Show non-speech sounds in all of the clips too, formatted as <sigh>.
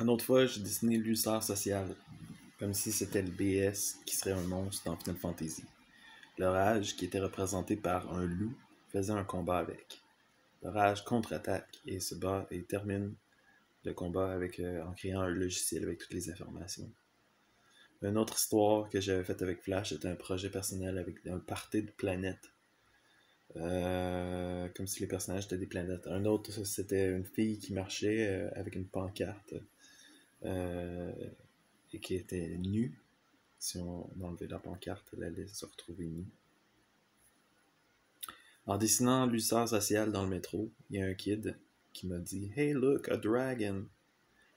Une autre fois, j'ai dessiné l'hussard social, comme si c'était le BS qui serait un monstre dans Final Fantasy. Le rage, qui était représenté par un loup, faisait un combat avec. Le rage contre-attaque et se bat et termine le combat avec, euh, en créant un logiciel avec toutes les informations. Une autre histoire que j'avais faite avec Flash était un projet personnel avec un party de planètes. Euh, comme si les personnages étaient des planètes. Un autre, c'était une fille qui marchait euh, avec une pancarte euh, et qui était nue. Si on enlevait la pancarte, elle allait se retrouver nue. En dessinant l'hussard social dans le métro, il y a un kid qui m'a dit Hey, look, a dragon.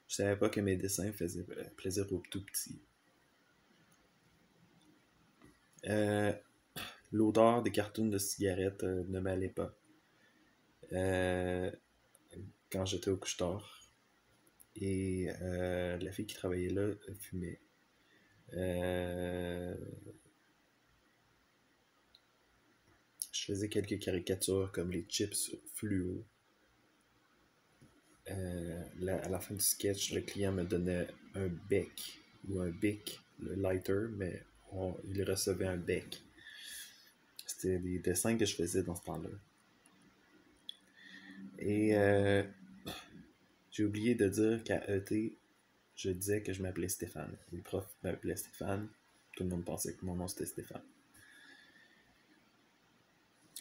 Je savais pas que mes dessins faisaient plaisir aux tout petits. Euh, l'odeur des cartons de cigarettes euh, ne m'allait pas. Euh, quand j'étais au couche Et la fille qui travaillait là fumait. je faisais quelques caricatures comme les chips fluo. à la fin du sketch, le client me donnait un bec ou un bic, le lighter, mais il recevait un bec. C'était des dessins que je faisais dans ce temps-là. Et euh, j'ai oublié de dire qu'à ET, je disais que je m'appelais Stéphane. Les profs m'appelaient Stéphane. Tout le monde pensait que mon nom c'était Stéphane.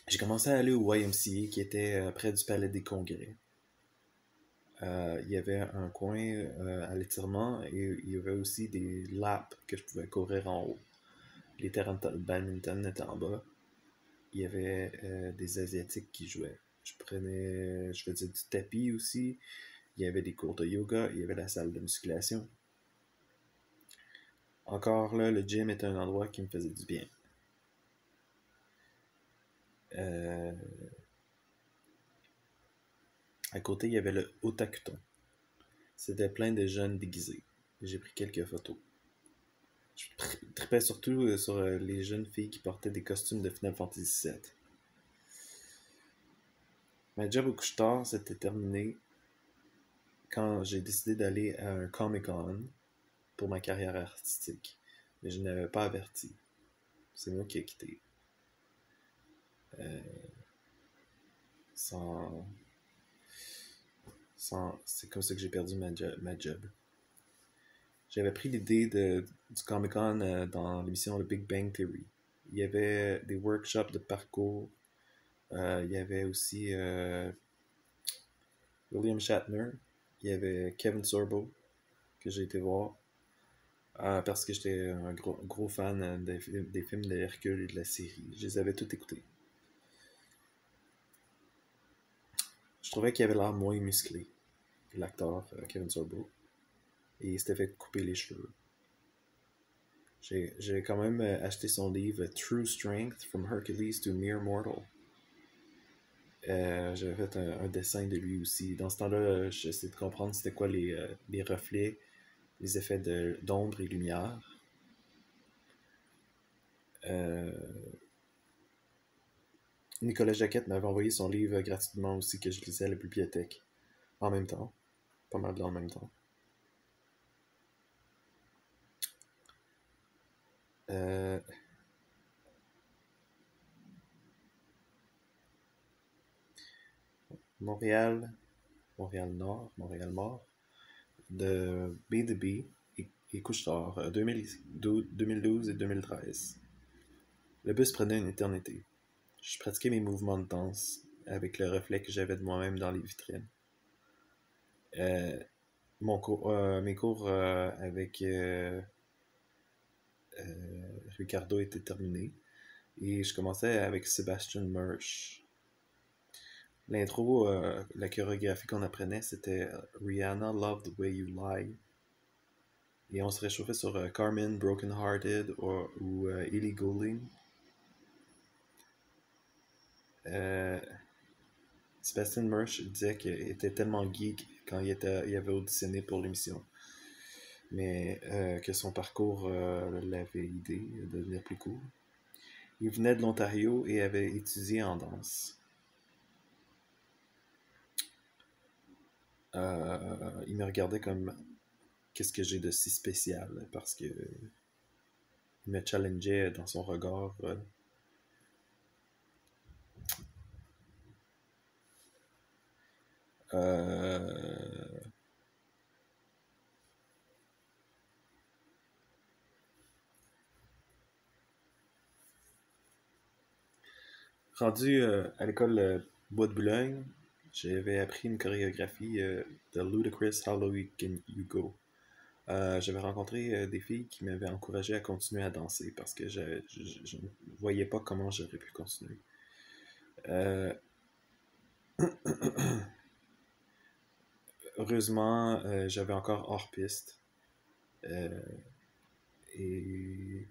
J'ai commencé à aller au YMCA qui était euh, près du Palais des Congrès. Euh, il y avait un coin à l'étirement et il y avait aussi des laps que je pouvais courir en haut les terrains de badminton étaient en bas. Il y avait euh, des Asiatiques qui jouaient. Je prenais, je faisais du tapis aussi. Il y avait des cours de yoga. Il y avait la salle de musculation. Encore là, le gym était un endroit qui me faisait du bien. Euh, à côté, il y avait le Otakuton. C'était plein de jeunes déguisés. J'ai pris quelques photos. Je tripais surtout euh, sur euh, les jeunes filles qui portaient des costumes de Final Fantasy VII. Ma job au couche s'était terminé quand j'ai décidé d'aller à un Comic Con pour ma carrière artistique. Mais je n'avais pas averti. C'est moi qui ai quitté. Euh, sans. sans... C'est comme ça que j'ai perdu ma, job j'avais pris l'idée du Comic Con euh, dans l'émission The Big Bang Theory. Il y avait des workshops de parcours. Euh, il y avait aussi William Shatner. Il y avait Kevin Sorbo que j'ai été voir. parce que j'étais un gros, gros fan des, des, films de Hercule et de la série. Je les avais tous écoutés. Je trouvais qu'il avait l'air moins musclé l'acteur Kevin Sorbo et il s'était fait couper les cheveux. J'ai quand même euh, acheté son livre True Strength from Hercules to Mere Mortal. Euh, J'avais fait un, dessin de lui aussi. Dans ce temps-là, j'essayais de comprendre c'était quoi les, euh, les, reflets, les effets d'ombre et lumière. Euh, Nicolas Jaquette m'avait envoyé son livre gratuitement aussi que je lisais à la bibliothèque. En même temps. Pas mal en même temps. Montréal, Montréal-Nord, Montréal-Nord, de B2B et, et Couche-Tard, 2012 et 2013. Le bus prenait une éternité. Je pratiquais mes mouvements de danse avec le reflet que j'avais de moi-même dans les vitrines. Euh, mon cours, euh, mes cours avec euh, Ricardo était terminé. Et je commençais avec Sebastian Mersch. L'intro, euh, la chorégraphie qu'on apprenait, c'était Rihanna Love the Way You Lie. Et on se réchauffait sur euh, Carmen Broken Hearted ou, ou Ellie Goulding. Sebastian Mersch disait qu'il était tellement geek quand il, était, avait auditionné pour l'émission mais euh, que son parcours euh, l'avait aidé à devenir plus court. Il venait de l'Ontario et avait étudié en danse. Il me regardait comme qu'est-ce que j'ai de si spécial? Parce que il me challengeait dans son regard. Euh, euh, rendu euh, à l'école Bois de Boulogne, j'avais appris une chorégraphie de Ludacris How Can You Go. Euh, j'avais rencontré euh, des filles qui m'avaient encouragé à continuer à danser parce que je, ne voyais pas comment j'aurais pu continuer. Euh, <coughs> heureusement, j'avais encore hors piste. et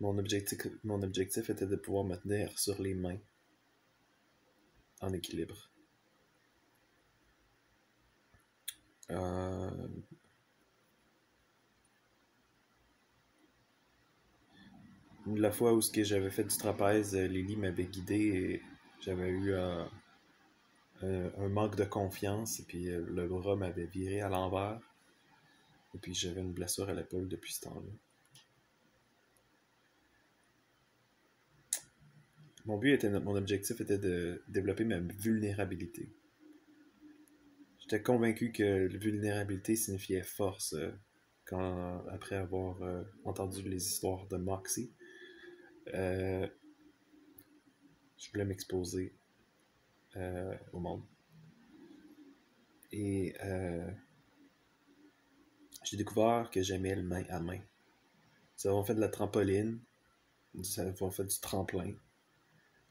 mon objectif, mon objectif était de pouvoir me tenir sur les mains en équilibre. La fois où j'avais fait du trapèze, euh, Lily m'avait guidé et j'avais eu un, manque de confiance et puis euh, le bras m'avait viré à l'envers. Et puis j'avais une blessure à l'épaule depuis ce temps-là. Mon but était, mon objectif était de développer ma vulnérabilité. J'étais convaincu que vulnérabilité signifiait force euh, quand, après avoir entendu les histoires de Moxie. Euh, je voulais m'exposer euh, au monde. Et euh, j'ai découvert que j'aimais le main à main. Nous avons fait de la trampoline, nous avons fait du tremplin,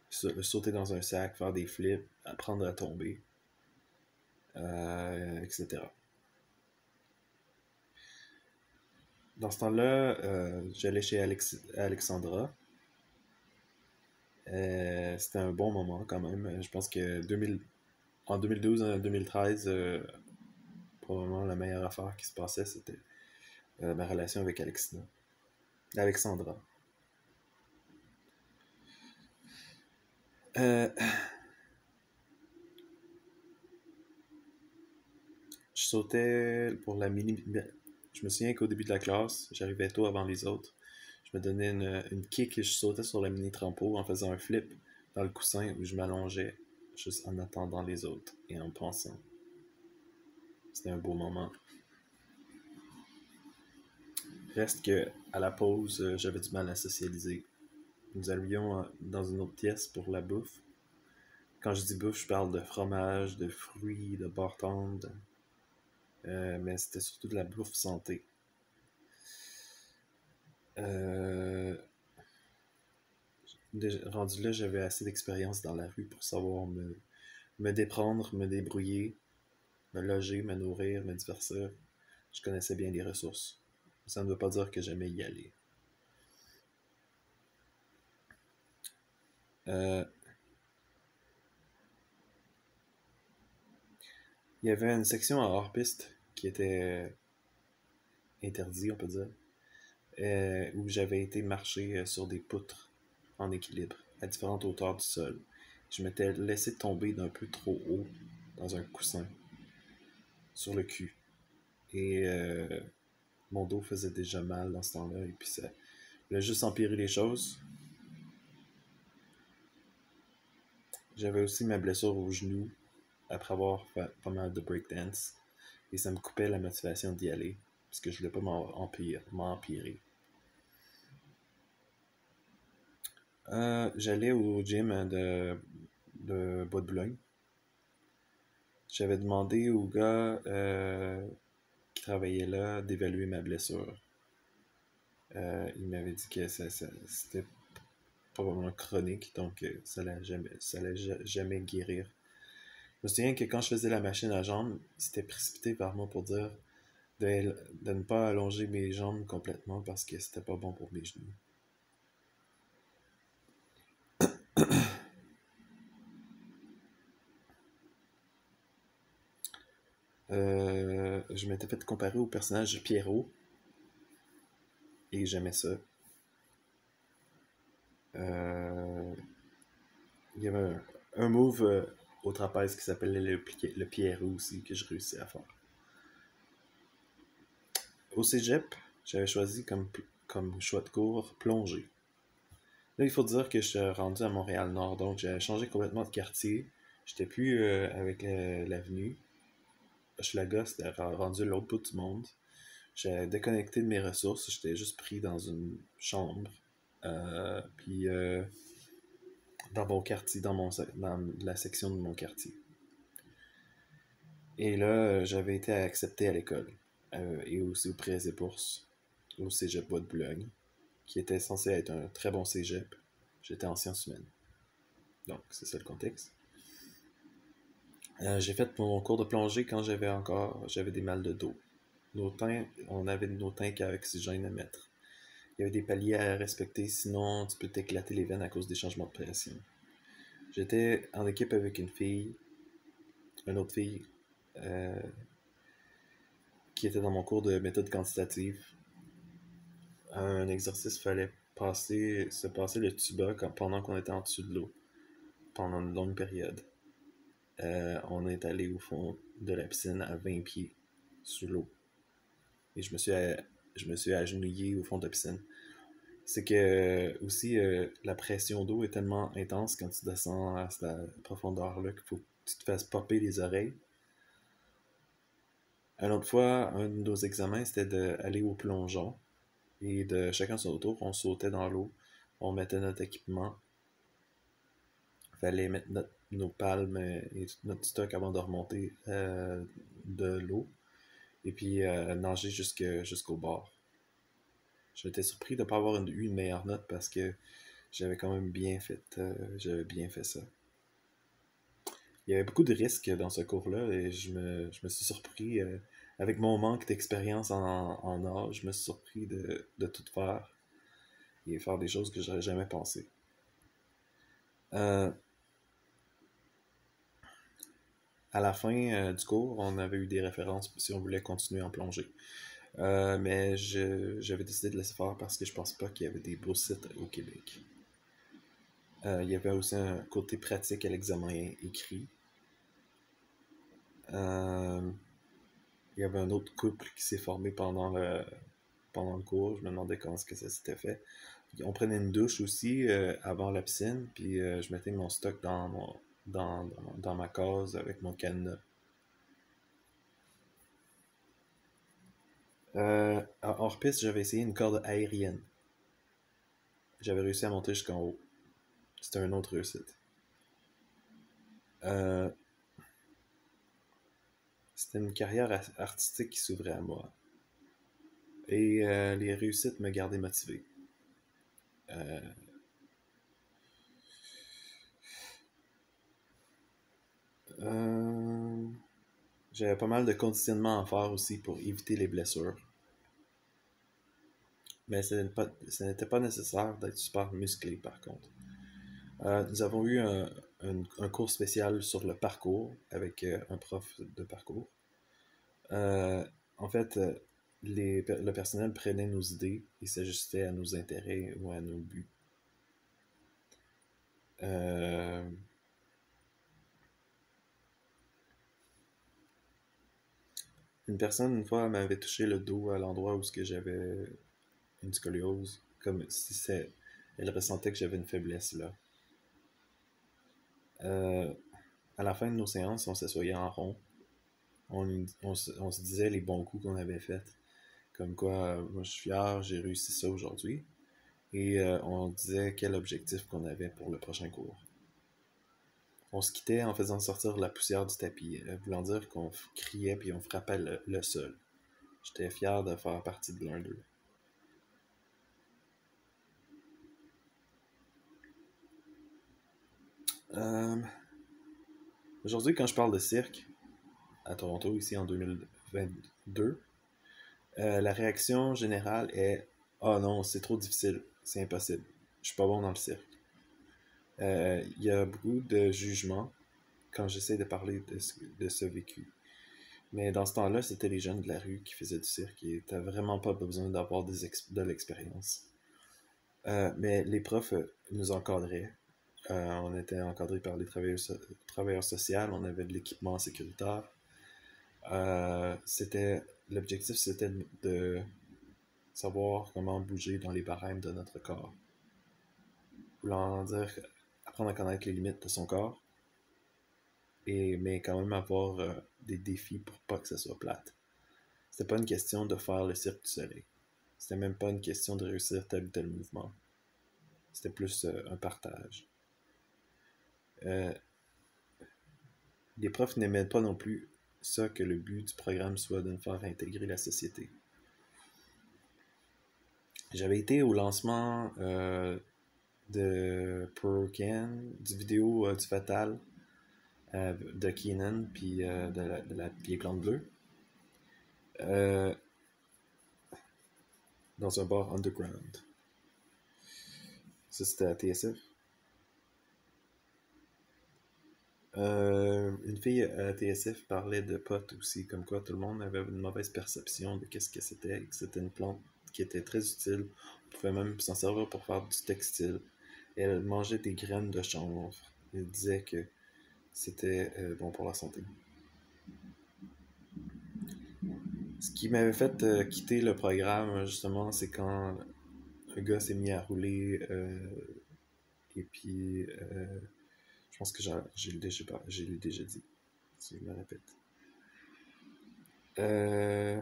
sauter dans un sac, faire des flips, apprendre à tomber, etc. Dans ce temps-là, j'allais chez Alexandra, euh, c'était un bon moment quand même. Je pense que 2000, en 2012 en 2013, euh, probablement la meilleure affaire qui se passait, c'était euh, ma relation avec. Alexandra. je sautais pour la mini. Je me souviens qu'au début de la classe, j'arrivais tôt avant les autres je me donnais une, une kick et je sautais sur le mini trampo en faisant un flip dans le coussin où je m'allongeais juste en attendant les autres et en pensant. C'était un beau moment. Reste que à la pause, euh, j'avais du mal à socialiser. Nous allions euh, dans une autre pièce pour la bouffe. Quand je dis bouffe, je parle de fromage, de fruits, de beurre euh, mais c'était surtout de la bouffe santé. Euh, rendu là, j'avais assez d'expérience dans la rue pour savoir me, me déprendre, me débrouiller, me loger, me nourrir, me divertir. Je connaissais bien les ressources. Ça ne veut pas dire que j'aimais y aller. Euh, il y avait une section à hors-piste qui était interdite, on peut dire. Euh, où j'avais été marcher euh, sur des poutres en équilibre à différentes hauteurs du sol. Je m'étais laissé tomber d'un peu trop haut dans un coussin sur le cul. Et euh, mon dos faisait déjà mal dans ce temps-là. Et puis ça a juste empiré les choses. J'avais aussi ma blessure au genou après avoir fait pas mal de breakdance. Et ça me coupait la motivation d'y aller. Parce que je voulais pas m'empirer. Euh, j'allais au gym de, de Bois de Boulogne. J'avais demandé au gars euh, qui travaillait là d'évaluer ma blessure. Euh, il m'avait dit que c'était probablement chronique, donc ça n'allait jamais, jamais guérir. Je me souviens que quand je faisais la machine à jambes, c'était précipité par moi pour dire de, de, ne pas allonger mes jambes complètement parce que c'était pas bon pour mes genoux. <coughs> Euh, je m'étais fait comparer au personnage Pierrot. Et j'aimais ça. Euh, il y avait un, move euh, au trapèze qui s'appelait le, le Pierrot aussi, que je réussis à faire. au cégep, j'avais choisi comme, comme choix de cours plongée. Là, il faut dire que je suis rendu à Montréal-Nord, donc j'ai changé complètement de quartier. J'étais plus euh, avec l'avenue. Schlaga, c'était rendu l'autre bout du monde. J'ai déconnecté de mes ressources, j'étais juste pris dans une chambre. Euh, puis euh, dans mon quartier, dans, mon, dans la section de mon quartier. Et là, j'avais été accepté à l'école et aussi au prêts et bourses au cégep Bois de Boulogne qui était censé être un très bon cégep. J'étais en sciences humaines. Donc, c'est ça le contexte. Euh, j'ai fait mon cours de plongée quand j'avais encore j'avais des mal de dos. Nos on avait nos tanks à oxygène à mettre. Il y avait des paliers à respecter, sinon tu peux t'éclater les veines à cause des changements de pression. J'étais en équipe avec une fille, une autre fille, euh, qui était dans mon cours de méthode quantitative un exercice, fallait passer, se passer le tuba pendant qu'on était en dessous de l'eau, pendant une longue période. Euh, on est allé au fond de la piscine à 20 pieds sous l'eau. Et je me suis, je me suis agenouillé au fond de la piscine. C'est que aussi euh, la pression d'eau est tellement intense quand tu descends à cette profondeur-là qu'il faut que tu te fasses popper les oreilles. Une autre fois, un de nos examens, c'était d'aller au plongeon. Et de chacun son tour, on sautait dans l'eau, on mettait notre équipement. Il fallait mettre nos palmes et notre stock avant de remonter euh, de l'eau. Et puis euh, nager jusqu'au bord. J'étais surpris de ne pas avoir eu une meilleure note parce que j'avais quand même bien fait, euh, bien fait ça. Il y avait beaucoup de risques dans ce cours-là et je me, je me suis surpris avec mon manque d'expérience en, en âge, je me suis surpris de, tout faire et faire des choses que j'aurais jamais pensé. Euh, à la fin euh, du cours, on avait eu des références si on voulait continuer en plongée. Euh, mais j'avais décidé de laisser faire parce que je pense pas qu'il y avait des beaux sites au Québec. il y avait aussi un côté pratique à l'examen écrit. Il y avait un autre couple qui s'est formé pendant le, pendant le cours. Je me demandais comment que ça s'était fait. On prenait une douche aussi euh, avant la piscine, puis euh, je mettais mon stock dans, mon, dans, dans, ma case avec mon cadenas. Euh, hors piste, j'avais essayé une corde aérienne. J'avais réussi à monter jusqu'en haut. C'était un autre réussite. Euh, c'était une carrière artistique qui s'ouvrait à moi. Et euh, les réussites me gardaient motivé. Euh, euh, j'avais pas mal de conditionnement à faire aussi pour éviter les blessures. Mais ce n'était pas, nécessaire d'être super musclé par contre. nous avons eu un, un, cours spécial sur le parcours avec euh, un prof de parcours. Euh, en fait, euh, les, le personnel prenait nos idées et s'ajustait à nos intérêts ou à nos buts. Une personne, une fois, m'avait touché le dos à l'endroit où j'avais une scoliose, comme si elle ressentait que j'avais une faiblesse là. Euh, à la fin de nos séances, on s'assoyait en rond. On, on, se disait les bons coups qu'on avait faits. Comme quoi, moi je suis fier, j'ai réussi ça aujourd'hui. Et euh, on disait quel objectif qu'on avait pour le prochain cours. On se quittait en faisant sortir la poussière du tapis, voulant dire qu'on criait puis on frappait le, sol. J'étais fier de faire partie de l'un d'eux. Euh, aujourd'hui, quand je parle de cirque, à Toronto, ici en 2022, euh, la réaction générale est Oh non, c'est trop difficile, c'est impossible, je suis pas bon dans le cirque. Euh, il y a beaucoup de jugements quand j'essaie de parler de ce, vécu. Mais dans ce temps-là, c'était les jeunes de la rue qui faisaient du cirque et t'as vraiment pas besoin d'avoir de l'expérience. mais les profs nous encadraient euh, on était encadré par les travailleurs, sociaux, on avait de l'équipement sécuritaire. Euh, l'objectif c'était de savoir comment bouger dans les barèmes de notre corps. Voulant dire apprendre à connaître les limites de son corps, et, mais quand même avoir euh, des défis pour pas que ça soit plate. C'était pas une question de faire le cirque du soleil. C'était même pas une question de réussir tel ou tel mouvement. C'était plus euh, un partage. Euh, les profs n'aimaient pas non plus ça que le but du programme soit de nous faire intégrer la société. J'avais été au lancement de Procan, du vidéo euh, du Fatal euh, de Keenan, puis de, la, de la bleue. dans un bar underground. Ça, c'était à TSF. Euh, une fille à TSF parlait de potes aussi, comme quoi tout le monde avait une mauvaise perception de qu'est-ce que c'était, que c'était une plante qui était très utile. On pouvait même s'en servir pour faire du textile. Elle mangeait des graines de chanvre. Elle disait que c'était euh, bon pour la santé. Ce qui m'avait fait euh, quitter le programme, justement, c'est quand un gars s'est mis à rouler et puis je pense que j'ai déjà, déjà dit. Si je me répète. Euh,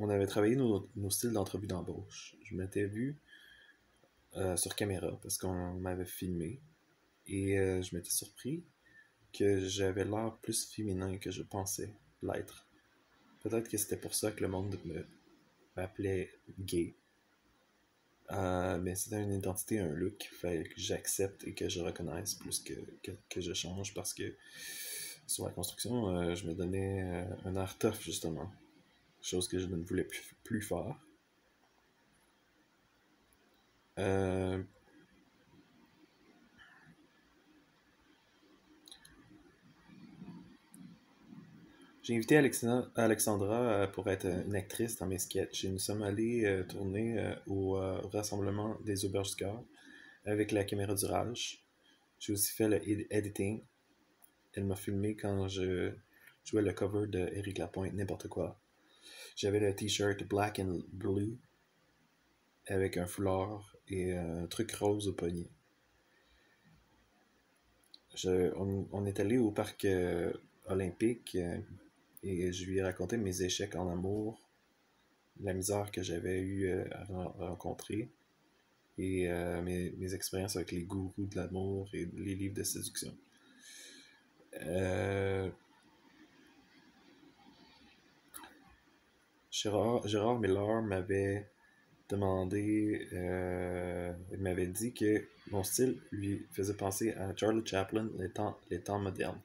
on avait travaillé nos, styles d'entrevue d'embauche. Je m'étais vu euh, sur caméra parce qu'on m'avait filmé et euh, je m'étais surpris que j'avais l'air plus féminin que je pensais l'être. Peut-être que c'était pour ça que le monde m'appelait gay. Euh, mais c'était une identité, un look qu'il fallait que j'accepte et que je reconnaisse plus que, que, je change parce que sur la construction, je me donnais un air tough justement. Chose que je ne voulais plus, plus faire. J'ai invité Alexandra euh, pour être une actrice dans mes sketchs et nous sommes allés euh, tourner euh, au rassemblement des Auberges avec la caméra du Rage. J'ai aussi fait le editing. Elle m'a filmé quand je jouais le cover de Eric Lapointe, n'importe quoi. J'avais le t-shirt black and blue avec un foulard et un truc rose au poignet. on, on, est allé au parc olympique et je lui ai raconté mes échecs en amour, la misère que j'avais eu euh, à rencontrer et euh, mes, expériences avec les gourous de l'amour et les livres de séduction. Gérard, Miller m'avait demandé, il m'avait dit que mon style lui faisait penser à Charlie Chaplin, les temps, modernes.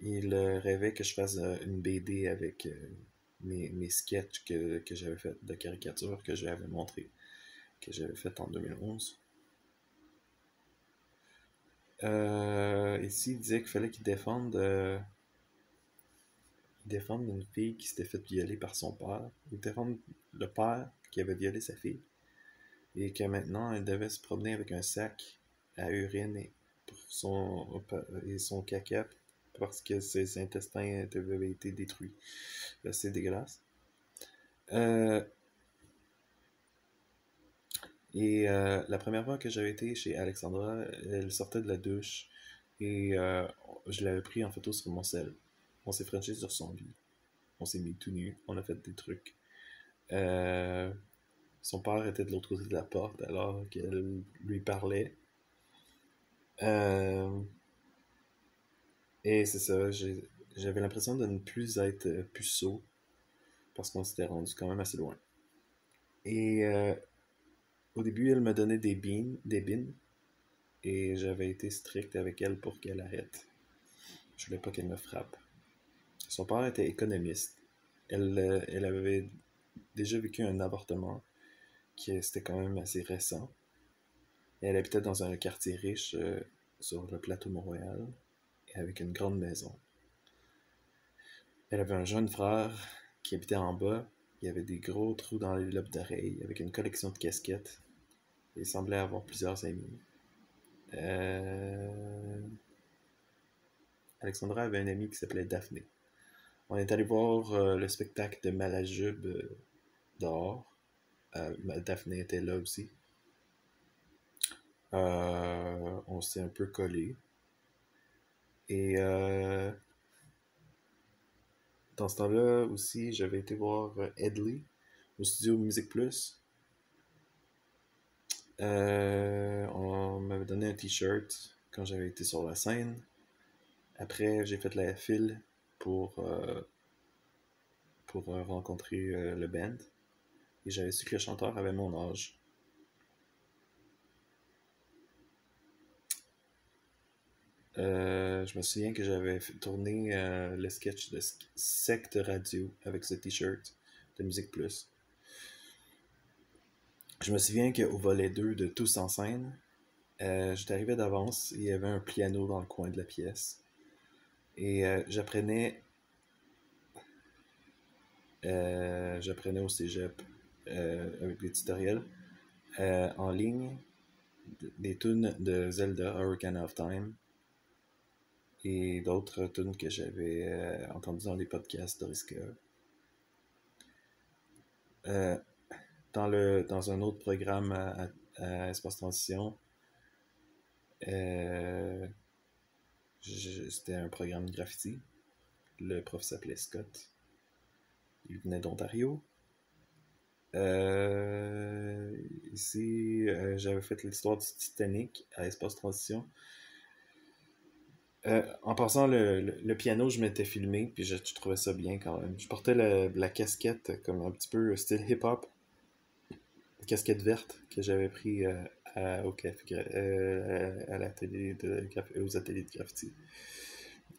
Il rêvait que je fasse euh, une BD avec euh, mes, mes sketchs que, que j'avais fait de caricature que j'avais montré, que j'avais fait en 2011. Euh, ici, il disait qu'il fallait qu'il défende, défende une fille qui s'était faite violer par son père, il défende le père qui avait violé sa fille, et que maintenant elle devait se promener avec un sac à urine et, pour son, et son caca parce que ses intestins avaient été détruits. C'est dégueulasse. Euh, et euh, la première fois que j'avais été chez Alexandra, elle sortait de la douche et euh, je l'avais pris en photo sur mon sel. On s'est frenché sur son lit. On s'est mis tout nu. On a fait des trucs. son père était de l'autre côté de la porte alors qu'elle lui parlait. Et c'est ça, j'avais l'impression de ne plus être euh, puceau parce qu'on s'était rendu quand même assez loin. Et euh, au début, elle me donnait des bines, des bines, et j'avais été strict avec elle pour qu'elle arrête. Je voulais pas qu'elle me frappe. Son père était économiste. Elle, euh, elle avait déjà vécu un avortement qui était quand même assez récent. elle habitait dans un quartier riche sur le plateau Montréal avec une grande maison. Elle avait un jeune frère qui habitait en bas. Il y avait des gros trous dans les lobes d'oreilles, avec une collection de casquettes. Il semblait avoir plusieurs amis. Euh, Alexandra avait un ami qui s'appelait Daphné. On est allé voir euh, le spectacle de Malajube euh, dehors. Euh, Daphné était là aussi. on s'est un peu collé. Et dans ce temps-là aussi, j'avais été voir Edley au studio Music Plus. on m'avait donné un t-shirt quand j'avais été sur la scène. Après, j'ai fait la file pour, euh, pour euh, rencontrer euh, le band. Et j'avais su que le chanteur avait mon âge. je me souviens que j'avais tourné le sketch de Secte Radio avec ce t-shirt de Musique Plus. Je me souviens qu'au volet 2 de Tous en scène, j'étais arrivé d'avance, il y avait un piano dans le coin de la pièce. Et euh, j'apprenais euh, j'apprenais au cégep euh, avec des tutoriels en ligne des tunes de Zelda Hurricane of Time et d'autres tunes que j'avais entendues dans les podcasts d'Oriska. dans, le, dans un autre programme à Espace Transition, c'était un programme de graffiti. Le prof s'appelait Scott. Il venait d'Ontario. Euh, ici, euh, j'avais fait l'histoire du Titanic à Espace Transition. Euh, en passant, le, piano, je m'étais filmé, puis je, trouvais ça bien quand même. Je portais la, casquette comme un petit peu style hip-hop. Casquette verte que j'avais pris à, au euh, à l'atelier de, aux ateliers de graffiti.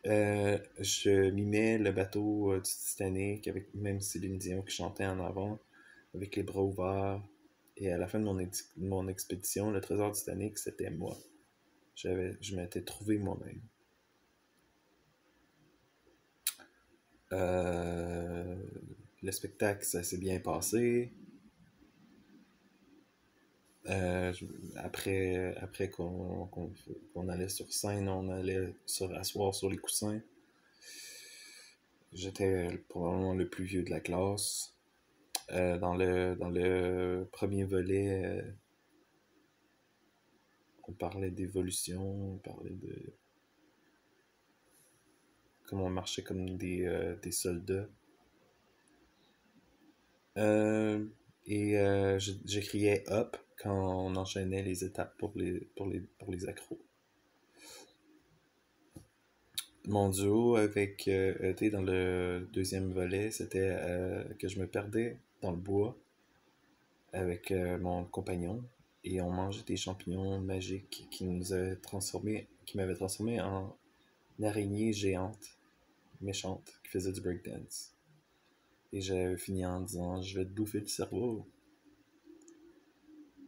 Euh, je mimais le bateau euh, du Titanic avec même Céline Dion qui chantait en avant, avec les bras ouverts. Et à la fin de mon, mon expédition, le trésor du Titanic, c'était moi. Je m'étais trouvé moi-même. le spectacle, ça s'est bien passé. Euh, après après qu'on allait sur scène, on allait se rasseoir sur les coussins. J'étais probablement le plus vieux de la classe. Euh, dans, le, dans le premier volet, euh, on parlait d'évolution, on parlait de comment on marchait comme des, des soldats. Et j'écriais up quand on enchaînait les étapes pour les, pour les, pour les accros. Mon duo avec euh, dans le deuxième volet, c'était euh, que je me perdais dans le bois avec euh, mon compagnon et on mangeait des champignons magiques qui nous transformé, qui m'avaient transformé en araignée géante, méchante, qui faisait du breakdance. Et j'avais fini en disant Je vais te bouffer le cerveau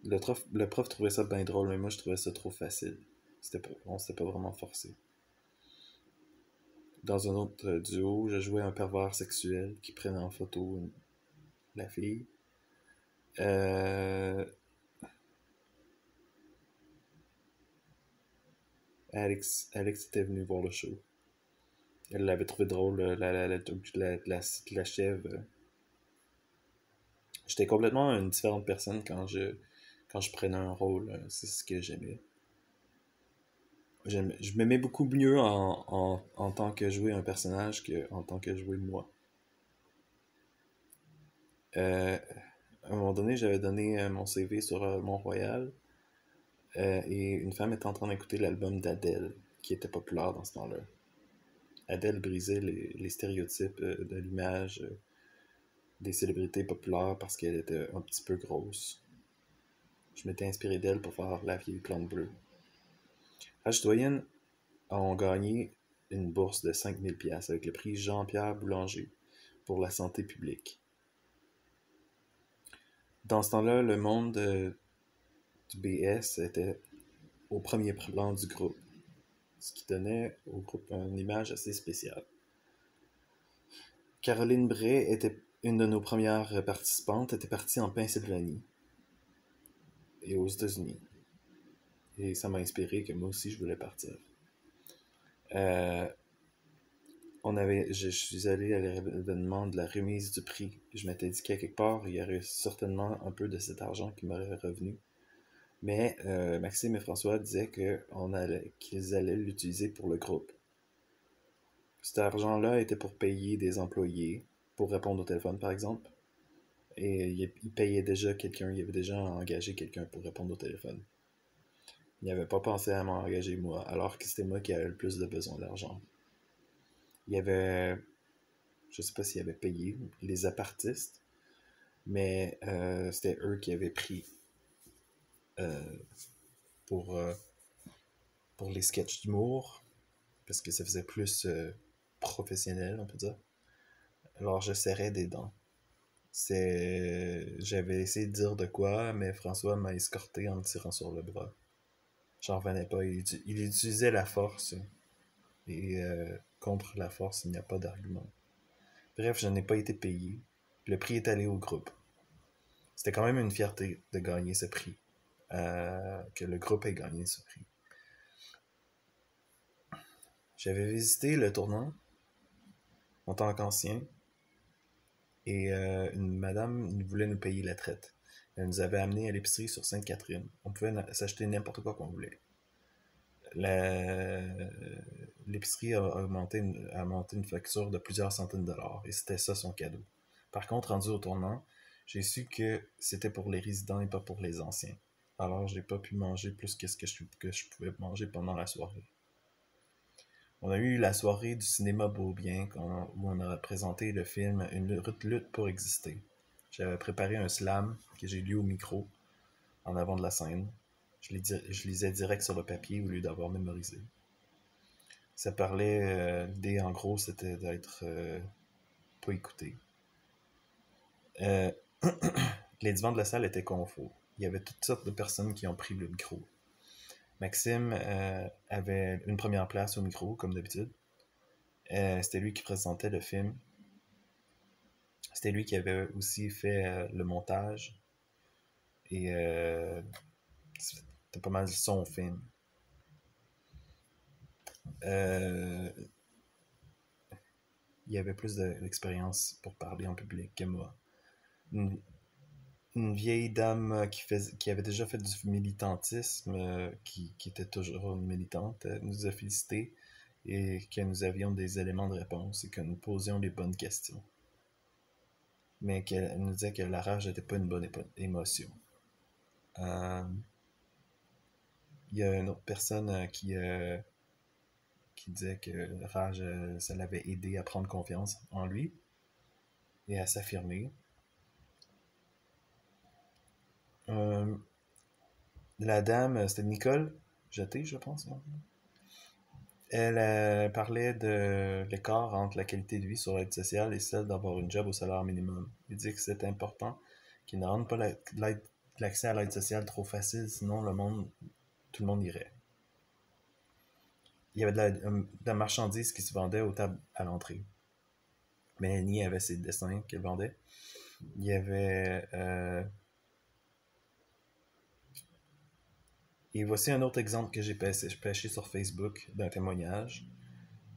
le prof, le prof trouvait ça bien drôle, mais moi je trouvais ça trop facile. C'était pas, on s'était pas vraiment forcé. Dans un autre duo, je jouais un pervers sexuel qui prenait en photo la fille. Euh, Alex, Alex était venu voir le show. Elle l'avait trouvé drôle, la, la, la, la, la chèvre. J'étais complètement une différente personne quand je quand je prenais un rôle. Euh, c'est ce que j'aimais. Je m'aimais beaucoup mieux en, en, tant que jouer un personnage qu'en tant que jouer moi. Euh, à un moment donné, j'avais donné euh, mon CV sur Mont-Royal et une femme était en train d'écouter l'album d'Adèle, qui était populaire dans ce temps-là. Adèle brisait les, les stéréotypes de l'image des célébrités populaires parce qu'elle était un petit peu grosse. Je m'étais inspiré d'elle pour faire La vieille plante bleue. Les citoyennes ont gagné une bourse de 5000 pièces avec le prix Jean-Pierre Boulanger pour la santé publique. Dans ce temps-là, le monde euh, du BS était au premier plan du groupe, ce qui donnait au groupe une image assez spéciale. Caroline Bray était une de nos premières participantes, était partie en Pennsylvanie et aux États-Unis. Et ça m'a inspiré que moi aussi je voulais partir. Euh, on avait, je, suis allé à l'événement de la remise du prix. Je m'étais dit qu'à quelque part, il y aurait certainement un peu de cet argent qui m'aurait revenu. Mais euh, Maxime et François disaient qu'ils allaient l'utiliser pour le groupe. Cet argent-là était pour payer des employés, pour répondre au téléphone par exemple. Et il payait déjà quelqu'un, il avait déjà engagé quelqu'un pour répondre au téléphone. Il n'avait pas pensé à m'engager moi, alors que c'était moi qui avais le plus de besoin d'argent. Il y avait, je sais pas s'il avait payé les apartistes, mais euh, c'était eux qui avaient pris pour, euh, pour les sketchs d'humour, parce que ça faisait plus professionnel, on peut dire. Alors je serrais des dents. C'est, j'avais essayé de dire de quoi, mais François m'a escorté en me tirant sur le bras. J'en revenais pas. Il, utilisait la force. Et euh, contre la force, il n'y a pas d'argument. Bref, je n'ai pas été payé. Le prix est allé au groupe. C'était quand même une fierté de gagner ce prix. Euh, que le groupe ait gagné ce prix. J'avais visité le tournant en tant qu'ancien et euh, une madame voulait nous payer la traite. Elle nous avait amené à l'épicerie sur Sainte-Catherine. On pouvait s'acheter n'importe quoi qu'on voulait. L'épicerie a, augmenté a monté une facture de plusieurs centaines de dollars et c'était ça son cadeau. Par contre, rendu au tournant, j'ai su que c'était pour les résidents et pas pour les anciens. Alors, j'ai pas pu manger plus que ce que je, pouvais manger pendant la soirée. On a eu la soirée du cinéma Beaubien où on a présenté le film Une lutte pour exister. J'avais préparé un slam que j'ai lu au micro en avant de la scène. Je, lisais direct sur le papier au lieu d'avoir mémorisé. Ça parlait, euh, l'idée en gros, c'était d'être euh, pas écouté. Euh, <clears throat> les divans de la salle étaient confos. Il y avait toutes sortes de personnes qui ont pris le micro. Maxime avait une première place au micro, comme d'habitude. c'était lui qui présentait le film. C'était lui qui avait aussi fait euh, le montage. Et euh, c'était pas mal son film. Euh, il avait plus d'expérience pour parler en public que moi. Une, vieille dame qui, qui avait déjà fait du militantisme, qui, qui était toujours une militante, nous a félicité et que nous avions des éléments de réponse et que nous posions les bonnes questions mais qu'elle nous disait que la rage n'était pas une bonne émotion. Euh, il y a une autre personne euh, qui, euh, qui disait que la rage, ça l'avait aidé à prendre confiance en lui et à s'affirmer. La dame, c'était Nicole Jeté, je pense. Elle euh, parlait de l'écart entre la qualité de vie sur l'aide sociale et celle d'avoir une job au salaire minimum. Il dit que c'est important qu'ils ne rendent pas l'accès à l'aide sociale trop facile, sinon tout le monde irait. Il y avait de la, marchandise qui se vendait aux tables à l'entrée. Mélanie avait ses dessins qu'elle vendait. Il y avait euh, Et voici un autre exemple que j'ai pêché, sur Facebook d'un témoignage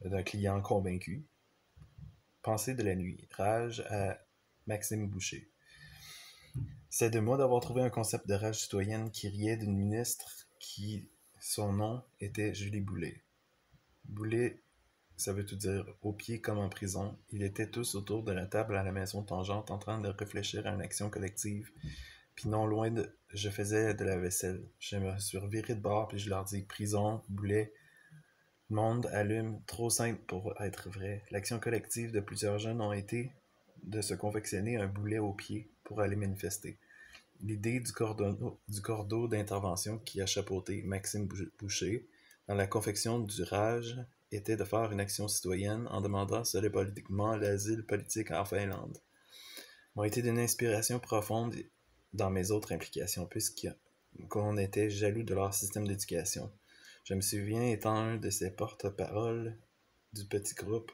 d'un client convaincu. Pensée de la nuit. Rage à Maxime Boucher. C'est de moi d'avoir trouvé un concept de rage citoyenne qui riait d'une ministre qui, son nom était Julie Boulet. Boulet, ça veut tout dire, au pied comme en prison. Ils étaient tous autour de la table à la maison tangente en train de réfléchir à une action collective puis non loin de. Je faisais de la vaisselle. Je me suis reviré de bord, puis je leur dis prison, boulet. Monde, allume, trop simple pour être vrai. L'action collective de plusieurs jeunes ont été de se confectionner un boulet au pied pour aller manifester. L'idée du cordeau, du cordeau d'intervention qui a chapeauté Maxime Boucher dans la confection du rage était de faire une action citoyenne en demandant seul politiquement l'asile politique en Finlande. M'ont été d'une inspiration profonde dans mes autres implications, puisqu'on était jaloux de leur système d'éducation. Je me souviens étant un de ces porte-paroles du petit groupe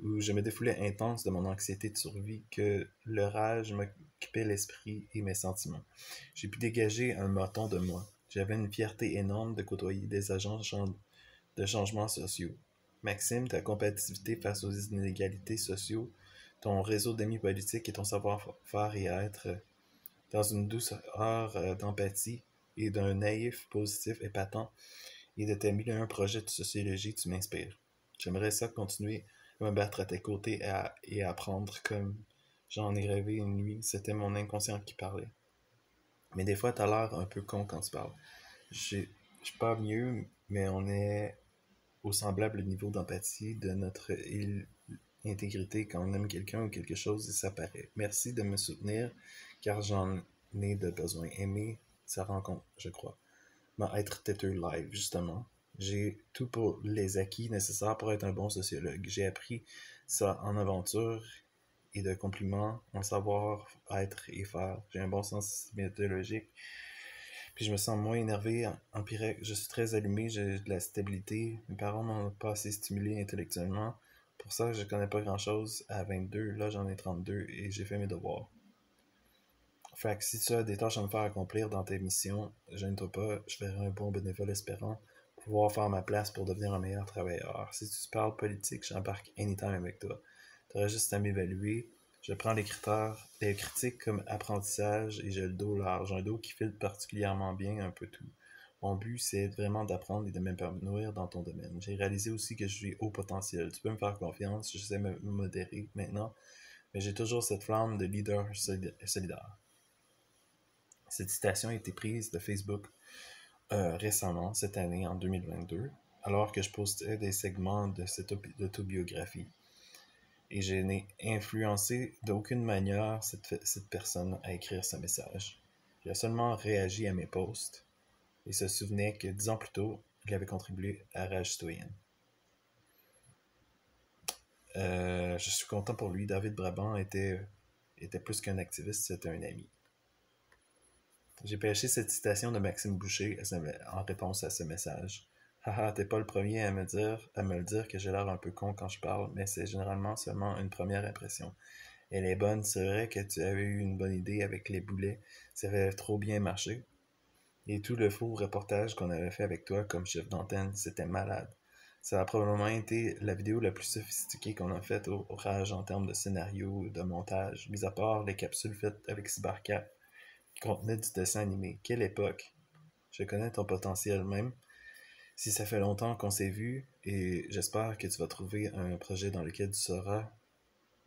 où je me défoulais intense de mon anxiété de survie que le rage m'occupait l'esprit et mes sentiments. J'ai pu dégager un moton de moi. J'avais une fierté énorme de côtoyer des agents de changements sociaux. Maxime, ta compatibilité face aux inégalités sociaux, ton réseau d'amis politiques et ton savoir-faire et être dans une douceur euh, d'empathie et d'un naïf positif épatant et de tes mille un projets de sociologie, tu m'inspires. J'aimerais ça continuer à me battre à tes côtés et à, apprendre comme j'en ai rêvé une nuit. C'était mon inconscient qui parlait. Mais des fois, t'as l'air un peu con quand tu parles. Je suis pas mieux, mais on est au semblable niveau d'empathie de notre intégrité quand on aime quelqu'un ou quelque chose et ça paraît. Merci de me soutenir car j'en ai de besoin. Aimer, ça rencontre, je crois. Mais être têteux live, justement. J'ai tout pour les acquis nécessaires pour être un bon sociologue. J'ai appris ça en aventure et de compliments, en savoir être et faire. J'ai un bon sens méthodologique. Puis je me sens moins énervé, empiré. Je suis très allumé, j'ai de la stabilité. Mes parents m'ont pas assez stimulé intellectuellement. Pour ça, je connais pas grand chose à 22. Là, j'en ai 32 et j'ai fait mes devoirs. Fait si tu as des tâches à me faire accomplir dans tes missions, gêne-toi pas, je ferai un bon bénévole espérant pouvoir faire ma place pour devenir un meilleur travailleur. Si tu parles politique, j'embarque anytime avec toi. Tu aurais juste à m'évaluer. Je prends les critères, les critiques comme apprentissage et j'ai le dos large, un dos qui file particulièrement bien un peu tout. Mon but, c'est vraiment d'apprendre et de m'épanouir dans ton domaine. J'ai réalisé aussi que je suis haut potentiel. Tu peux me faire confiance, je sais me modérer maintenant, mais j'ai toujours cette flamme de leader solidaire. Cette citation a été prise de Facebook euh, récemment, cette année, en 2022, alors que je postais des segments de cette autobiographie. Et je n'ai influencé d'aucune manière cette, cette personne à écrire ce message. Il a seulement réagi à mes posts et se souvenait que dix ans plus tôt, il avait contribué à Rage citoyenne. Euh, je suis content pour lui. David Brabant était, était plus qu'un activiste, c'était un ami. J'ai pêché cette citation de Maxime Boucher en réponse à ce message. Haha, t'es pas le premier à me dire, à me le dire que j'ai l'air un peu con quand je parle, mais c'est généralement seulement une première impression. Elle est bonne, c'est vrai que tu avais eu une bonne idée avec les boulets, ça avait trop bien marché. Et tout le faux reportage qu'on avait fait avec toi comme chef d'antenne, c'était malade. Ça a probablement été la vidéo la plus sophistiquée qu'on a faite au, rage en termes de scénario, de montage, mis à part les capsules faites avec Cybercat contenait du dessin animé. Quelle époque! Je connais ton potentiel même. Si ça fait longtemps qu'on s'est vu, et j'espère que tu vas trouver un projet dans lequel tu sauras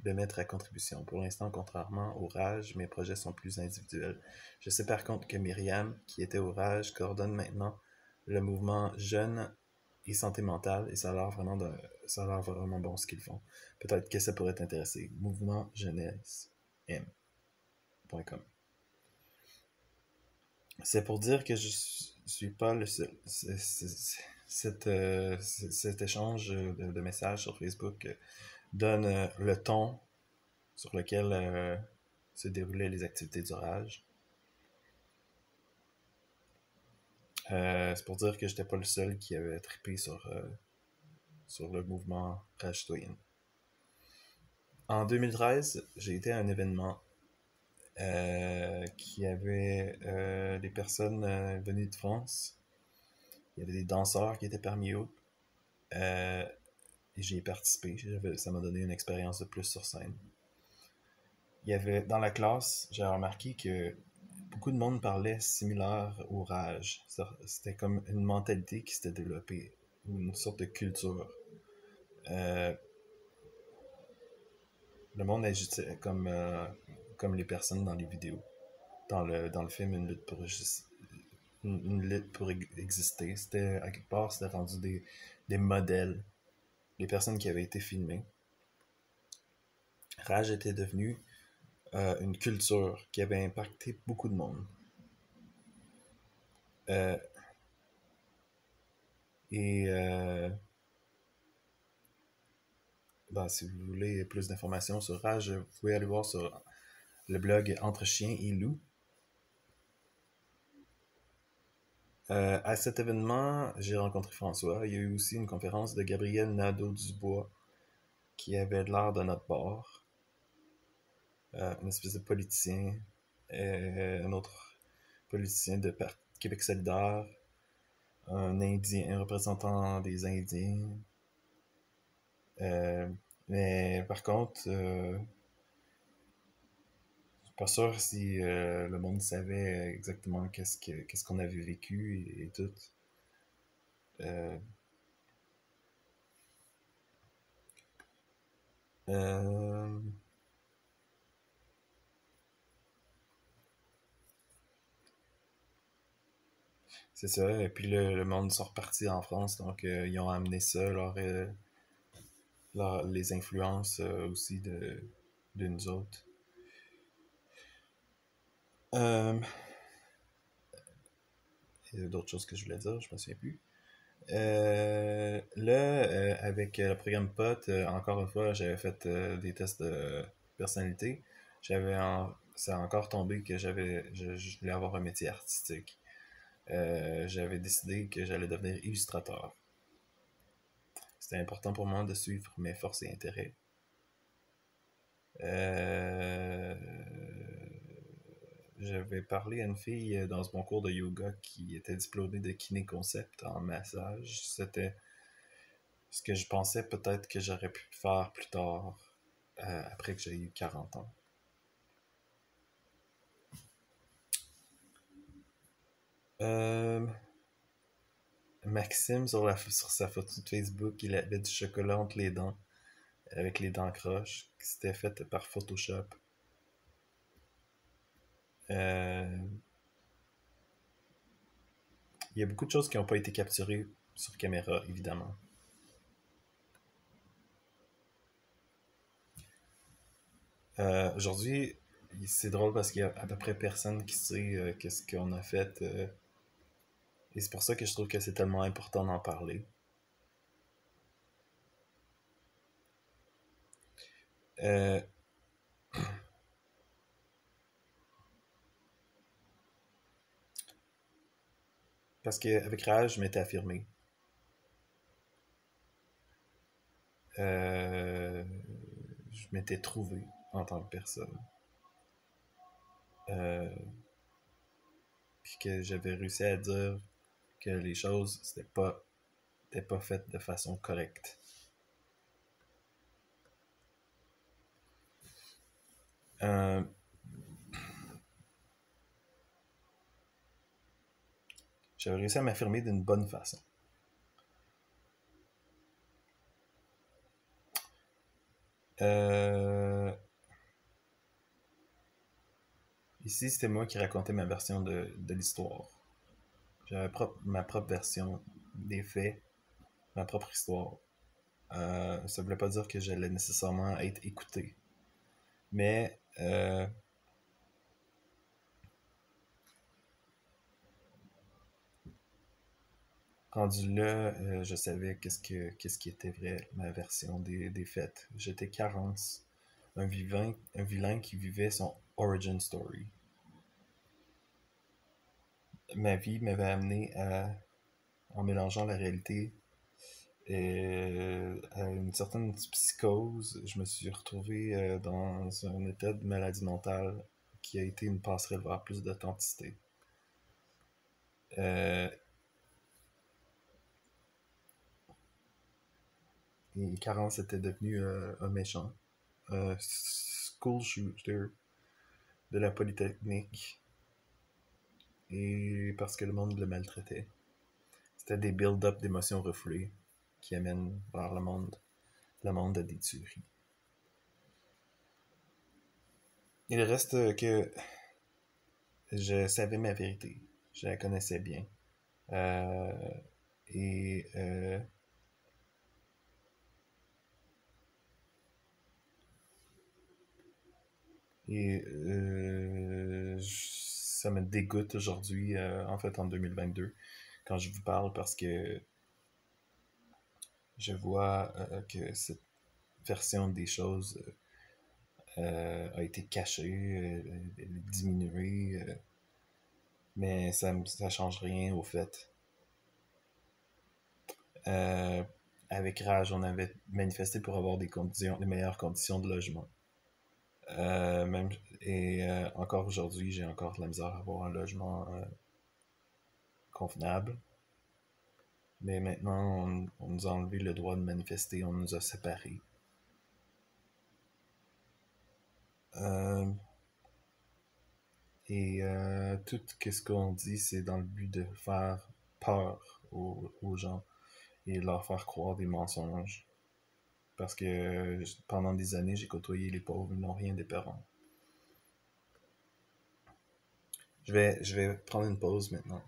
le mettre à contribution. Pour l'instant, contrairement au Rage, mes projets sont plus individuels. Je sais par contre que Myriam, qui était au Rage, coordonne maintenant le mouvement Jeune et Santé Mentale, et ça a l'air vraiment, bon ce qu'ils font. Peut-être que ça pourrait t'intéresser. Mouvement Jeunesse M.com. C'est pour dire que je suis pas le seul. Euh, cet, échange de, messages sur Facebook euh, donne euh, le ton sur lequel se déroulaient les activités du rage. c'est pour dire que j'étais pas le seul qui avait trippé sur, sur le mouvement Rage. En 2013, j'ai été à un événement euh, qui avait euh, des personnes euh, venues de France. Il y avait des danseurs qui étaient parmi eux. j'y ai participé. Ça m'a donné une expérience de plus sur scène. Il y avait dans la classe, j'ai remarqué que beaucoup de monde parlait similaire au rage. C'était comme une mentalité qui s'était développée, une sorte de culture. le monde agitait comme comme les personnes dans les vidéos. Dans le, dans le film, une lutte pour, exister. C'était, à quelque part, c'était rendu des, des modèles. Les personnes qui avaient été filmées. Rage était devenu euh, une culture qui avait impacté beaucoup de monde. Euh, et euh, ben, si vous voulez plus d'informations sur Rage, vous pouvez aller voir sur le blog Entre chiens et loups. Euh, à cet événement, j'ai rencontré François. Il y a eu aussi une conférence de Gabriel Nadeau-Dubois qui avait l'air de notre bord. Euh, une espèce de politicien. Euh, un autre politicien de Québec solidaire. Un Indien, un représentant des Indiens. Mais par contre, pas sûr si euh, le monde savait exactement qu'est-ce que qu'est-ce qu'on avait vécu et, tout. Euh, euh, c'est ça. Et puis le, le monde sont repartis en France, donc ils ont amené ça, leur, les influences aussi de, de nous autres. Euh, il y a d'autres choses que je voulais dire, je me souviens plus. Euh, là, euh, avec le programme POT, encore une fois, j'avais fait des tests de personnalité. J'avais en... Ça a encore tombé que j'avais, je, je voulais avoir un métier artistique. J'avais décidé que j'allais devenir illustrateur. C'était important pour moi de suivre mes forces et intérêts. J'avais parlé à une fille euh, dans mon cours de yoga qui était diplômée de kiné concept en massage. C'était ce que je pensais peut-être que j'aurais pu faire plus tard, euh, après que j'ai eu 40 ans. Euh, Maxime, sur, la, sur sa photo de Facebook, il avait du chocolat entre les dents, avec les dents croches, qui s'était fait par Photoshop. Euh, il y a beaucoup de choses qui n'ont pas été capturées sur caméra, évidemment. Euh, aujourd'hui, c'est drôle parce qu'il y a à peu près personne qui sait euh, qu'est-ce qu'on a fait. et c'est pour ça que je trouve que c'est tellement important d'en parler. Euh, parce qu'avec Rage, je m'étais affirmé. Euh, je m'étais trouvé en tant que personne. Euh, puis que j'avais réussi à dire que les choses, pas, c'était pas faites de façon correcte. Euh, j'avais réussi à m'affirmer d'une bonne façon. Euh, ici, c'était moi qui racontais ma version de, de l'histoire. J'avais ma propre version des faits, ma propre histoire. Euh, ça voulait pas dire que j'allais nécessairement être écouté. Mais euh, rendu là, euh, je savais qu'est-ce que qu'est-ce qui était vrai, ma version des, des faits. J'étais Carence, un vivant, un vilain qui vivait son origin story. Ma vie m'avait amené à, en mélangeant la réalité et à une certaine psychose, je me suis retrouvé euh, dans un état de maladie mentale qui a été une passerelle vers plus d'authenticité. Euh, Carence était devenu euh, un méchant. Un school shooter de la Polytechnique. Et parce que le monde le maltraitait. C'était des build-up d'émotions refoulées qui amènent vers le monde, le monde de des tueries. Il reste que je savais ma vérité. Je la connaissais bien. Euh, et euh, et euh, ça me dégoûte aujourd'hui, euh, en fait en 2022, quand je vous parle parce que je vois euh, que cette version des choses a été cachée, diminuée, mais ça ne change rien au fait. Avec Rage, on avait manifesté pour avoir des conditions, des meilleures conditions de logement. Euh, même, et euh, encore aujourd'hui, j'ai encore de la misère à avoir un logement euh, convenable. Mais maintenant, on, nous a enlevé le droit de manifester, on nous a séparés. Et tout ce qu'on dit, c'est dans le but de faire peur aux, aux, gens et leur faire croire des mensonges. Parce que pendant des années, j'ai côtoyé les pauvres, ils n'ont rien d'épeurant. Je vais, je vais prendre une pause maintenant.